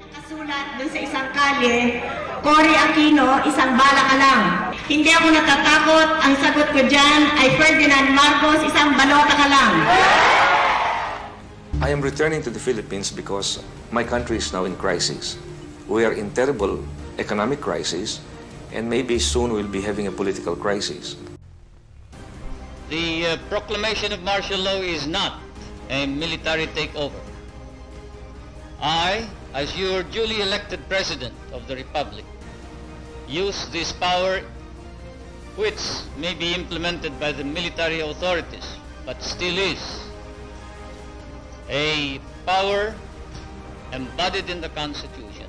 Nakasulat dun sa isang kalye, Cory Aquino, isang bala ka lang. Hindi ako natatakot, ang sagot ko dyan ay Ferdinand Marcos, isang balota ka lang. I am returning to the Philippines because my country is now in crisis. We are in terrible economic crisis, and maybe soon we'll be having a political crisis. The uh, proclamation of martial law is not a military takeover. I, as your duly elected President of the Republic, use this power which may be implemented by the military authorities, but still is a power embodied in the Constitution